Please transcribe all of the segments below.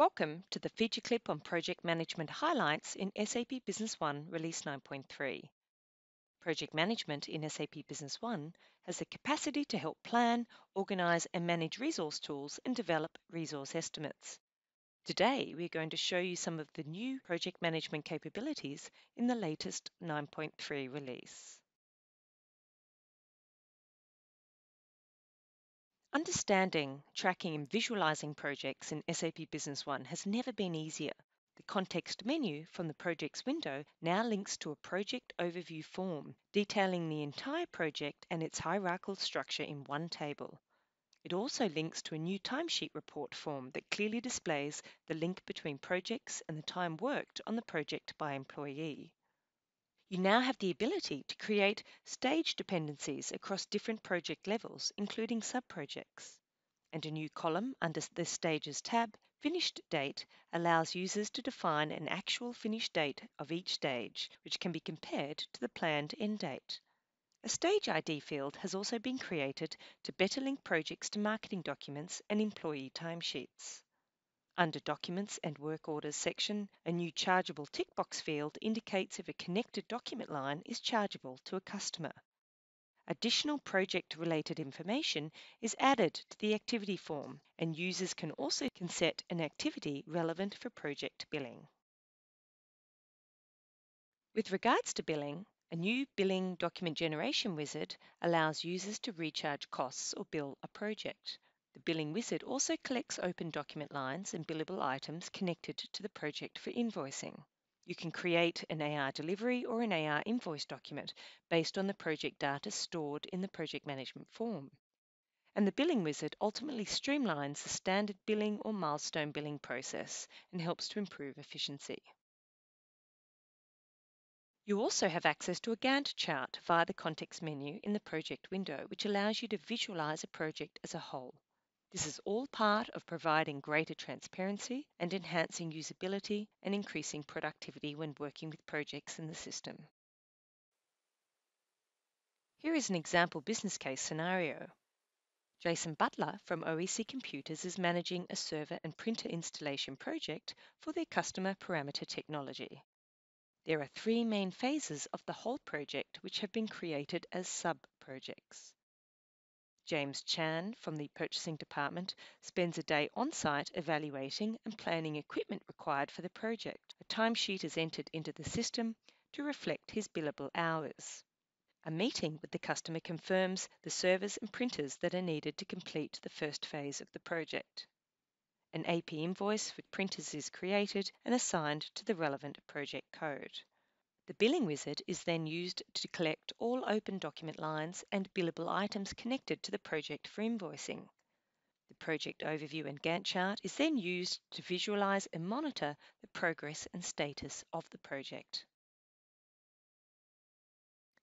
Welcome to the feature clip on project management highlights in SAP Business One Release 9.3. Project management in SAP Business One has the capacity to help plan, organize, and manage resource tools and develop resource estimates. Today, we're going to show you some of the new project management capabilities in the latest 9.3 release. Understanding, tracking, and visualizing projects in SAP Business One has never been easier. The context menu from the Projects window now links to a project overview form detailing the entire project and its hierarchical structure in one table. It also links to a new timesheet report form that clearly displays the link between projects and the time worked on the project by employee. You now have the ability to create stage dependencies across different project levels, including subprojects. And a new column under the Stages tab, Finished Date, allows users to define an actual finish date of each stage, which can be compared to the planned end date. A stage ID field has also been created to better link projects to marketing documents and employee timesheets. Under Documents and Work Orders section, a new chargeable tick box field indicates if a connected document line is chargeable to a customer. Additional project-related information is added to the activity form, and users can also set an activity relevant for project billing. With regards to billing, a new billing document generation wizard allows users to recharge costs or bill a project. The billing wizard also collects open document lines and billable items connected to the project for invoicing. You can create an AR delivery or an AR invoice document based on the project data stored in the project management form. And the billing wizard ultimately streamlines the standard billing or milestone billing process and helps to improve efficiency. You also have access to a Gantt chart via the context menu in the project window, which allows you to visualize a project as a whole. This is all part of providing greater transparency and enhancing usability and increasing productivity when working with projects in the system. Here is an example business case scenario. Jason Butler from OEC Computers is managing a server and printer installation project for their customer parameter technology. There are three main phases of the whole project which have been created as sub-projects. James Chan from the purchasing department spends a day on site evaluating and planning equipment required for the project. A timesheet is entered into the system to reflect his billable hours. A meeting with the customer confirms the servers and printers that are needed to complete the first phase of the project. An AP invoice for printers is created and assigned to the relevant project code. The billing wizard is then used to collect all open document lines and billable items connected to the project for invoicing. The project overview and Gantt chart is then used to visualize and monitor the progress and status of the project.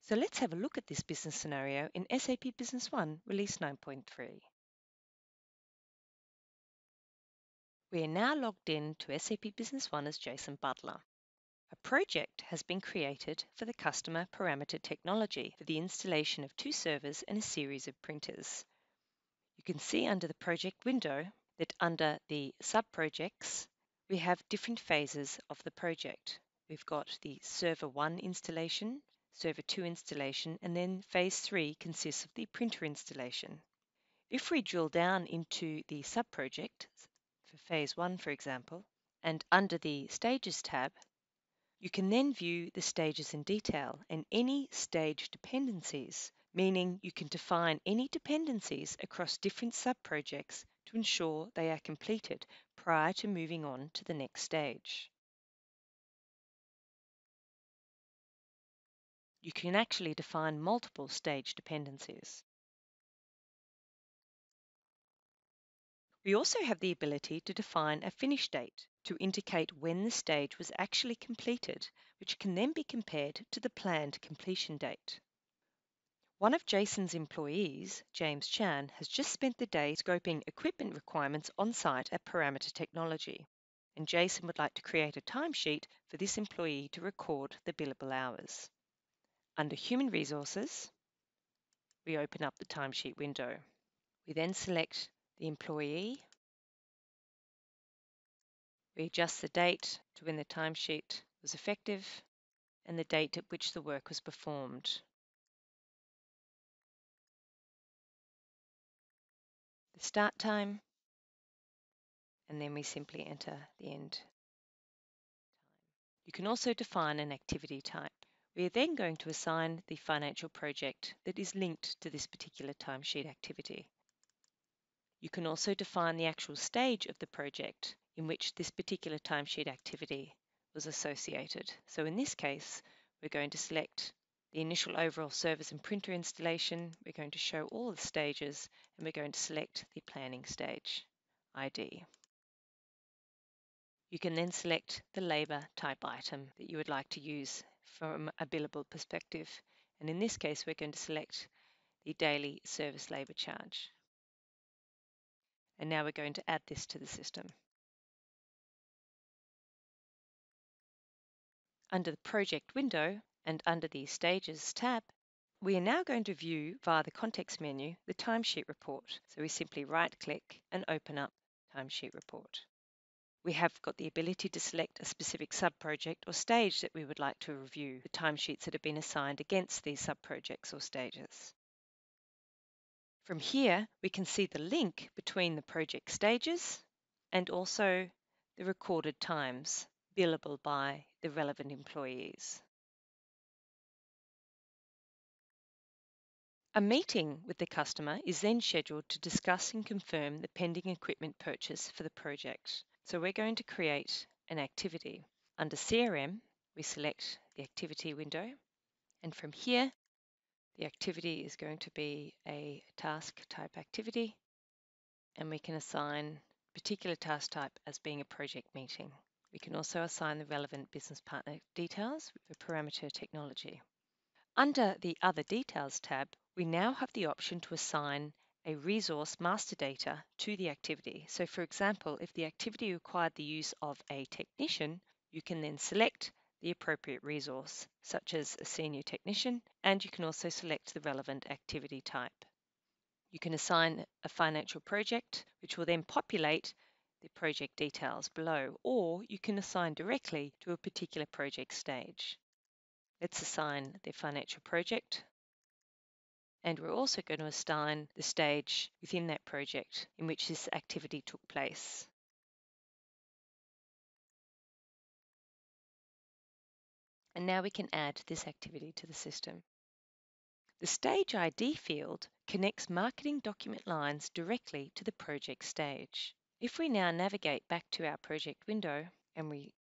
So let's have a look at this business scenario in SAP Business One Release 9.3. We are now logged in to SAP Business One as Jason Butler. A project has been created for the customer parameter technology for the installation of two servers and a series of printers. You can see under the project window that under the sub-projects, we have different phases of the project. We've got the server 1 installation, server 2 installation, and then phase 3 consists of the printer installation. If we drill down into the sub-project, for phase 1 for example, and under the Stages tab, you can then view the stages in detail and any stage dependencies, meaning you can define any dependencies across different subprojects to ensure they are completed prior to moving on to the next stage. You can actually define multiple stage dependencies. We also have the ability to define a finish date to indicate when the stage was actually completed, which can then be compared to the planned completion date. One of Jason's employees, James Chan, has just spent the day scoping equipment requirements on site at Parameter Technology, and Jason would like to create a timesheet for this employee to record the billable hours. Under Human Resources, we open up the timesheet window. We then select the employee, We adjust the date to when the timesheet was effective and the date at which the work was performed. The start time, and then we simply enter the end time. you can also define an activity type. We are then going to assign the financial project that is linked to this particular timesheet activity. You can also define the actual stage of the project in which this particular timesheet activity was associated. So in this case, we're going to select the initial overall service and printer installation. We're going to show all the stages and we're going to select the planning stage ID. You can then select the labour type item that you would like to use from a billable perspective. And in this case, we're going to select the daily service labour charge. And now we're going to add this to the system. Under the project window and under the stages tab, we are now going to view via the context menu the timesheet report. So we simply right click and open up timesheet report we have got the ability to select a specific sub-project or stage that we would like to review the timesheets that have been assigned against these sub-projects or stages. From here, we can see the link between the project stages and also the recorded times billable by the relevant employees. A meeting with the customer is then scheduled to discuss and confirm the pending equipment purchase for the project. So we're going to create an activity. Under CRM, we select the activity window. And from here, the activity is going to be a task type activity. And we can assign particular task type as being a project meeting. We can also assign the relevant business partner details with parameter technology. Under the Other Details tab, we now have the option to assign a resource master data to the activity. So for example, if the activity required the use of a technician, you can then select the appropriate resource, such as a senior technician, and you can also select the relevant activity type. You can assign a financial project, which will then populate the project details below, or you can assign directly to a particular project stage. Let's assign the financial project and we're also going to assign the stage within that project in which this activity took place. And now we can add this activity to the system. The Stage ID field connects marketing document lines directly to the project stage. If we now navigate back to our project window and we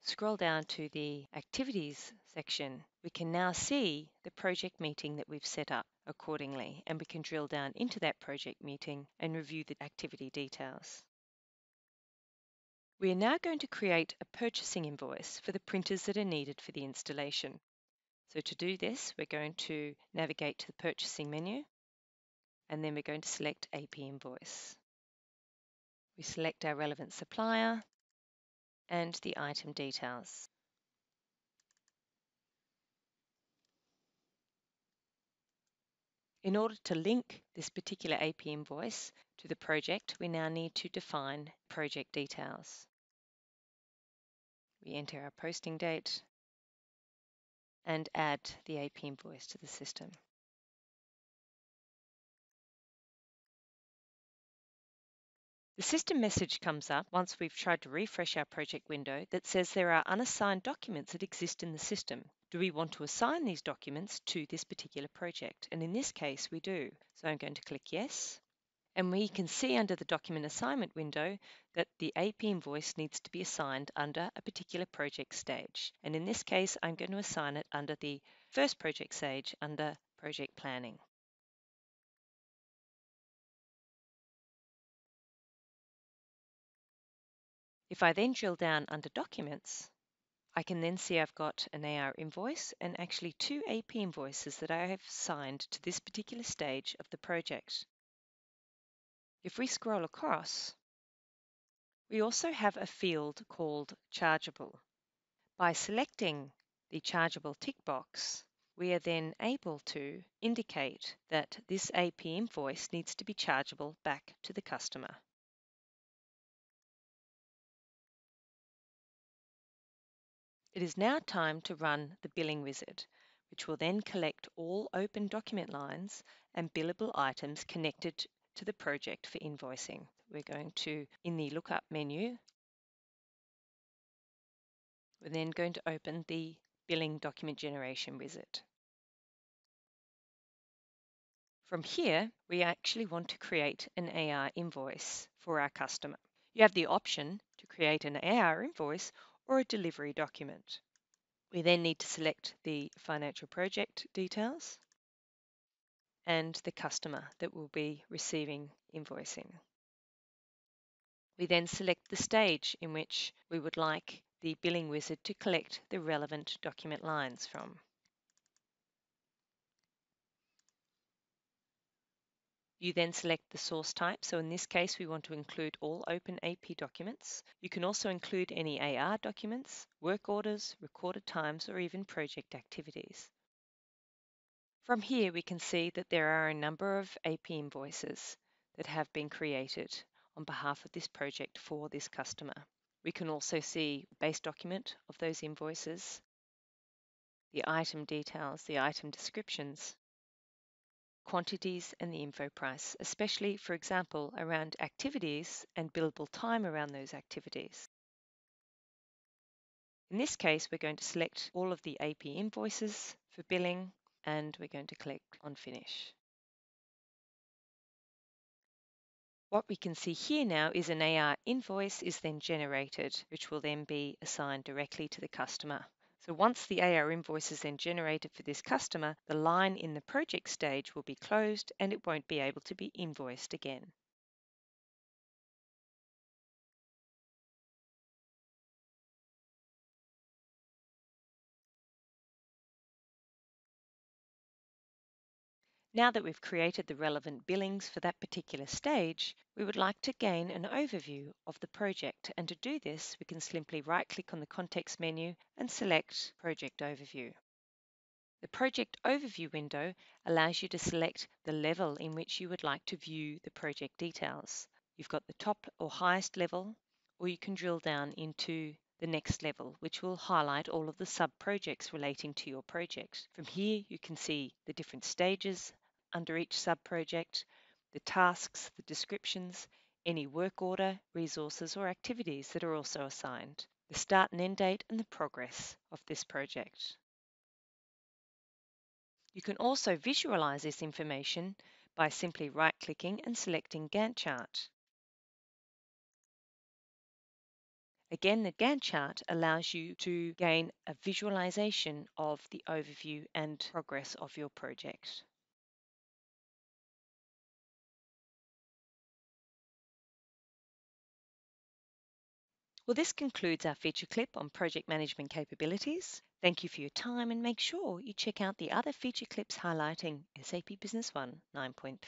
scroll down to the Activities section, we can now see the project meeting that we've set up accordingly, and we can drill down into that project meeting and review the activity details. We are now going to create a purchasing invoice for the printers that are needed for the installation. So to do this, we're going to navigate to the purchasing menu, and then we're going to select AP invoice. We select our relevant supplier and the item details. In order to link this particular AP invoice to the project, we now need to define project details. We enter our posting date and add the AP invoice to the system. The system message comes up once we've tried to refresh our project window that says there are unassigned documents that exist in the system. Do we want to assign these documents to this particular project? And in this case, we do. So I'm going to click yes. And we can see under the document assignment window that the AP invoice needs to be assigned under a particular project stage. And in this case, I'm going to assign it under the first project stage under project planning. If I then drill down under documents, I can then see I've got an AR invoice and actually two AP invoices that I have signed to this particular stage of the project. If we scroll across, we also have a field called chargeable. By selecting the chargeable tick box, we are then able to indicate that this AP invoice needs to be chargeable back to the customer. It is now time to run the billing wizard, which will then collect all open document lines and billable items connected to the project for invoicing. We're going to, in the lookup menu, we're then going to open the billing document generation wizard. From here, we actually want to create an AR invoice for our customer. You have the option to create an AR invoice or a delivery document. We then need to select the financial project details and the customer that will be receiving invoicing. We then select the stage in which we would like the billing wizard to collect the relevant document lines from. You then select the source type. So in this case, we want to include all open AP documents. You can also include any AR documents, work orders, recorded times, or even project activities. From here, we can see that there are a number of AP invoices that have been created on behalf of this project for this customer. We can also see base document of those invoices, the item details, the item descriptions, quantities and the info price, especially, for example, around activities and billable time around those activities. In this case, we're going to select all of the AP invoices for billing and we're going to click on Finish. What we can see here now is an AR invoice is then generated, which will then be assigned directly to the customer. So once the AR invoice is then generated for this customer, the line in the project stage will be closed and it won't be able to be invoiced again. Now that we've created the relevant billings for that particular stage, we would like to gain an overview of the project. And to do this, we can simply right click on the context menu and select Project Overview. The Project Overview window allows you to select the level in which you would like to view the project details. You've got the top or highest level, or you can drill down into the next level, which will highlight all of the sub-projects relating to your project. From here, you can see the different stages, under each sub-project, the tasks, the descriptions, any work order, resources or activities that are also assigned, the start and end date and the progress of this project. You can also visualize this information by simply right-clicking and selecting Gantt chart. Again, the Gantt chart allows you to gain a visualization of the overview and progress of your project. Well, this concludes our feature clip on project management capabilities. Thank you for your time and make sure you check out the other feature clips highlighting SAP Business One 9.3.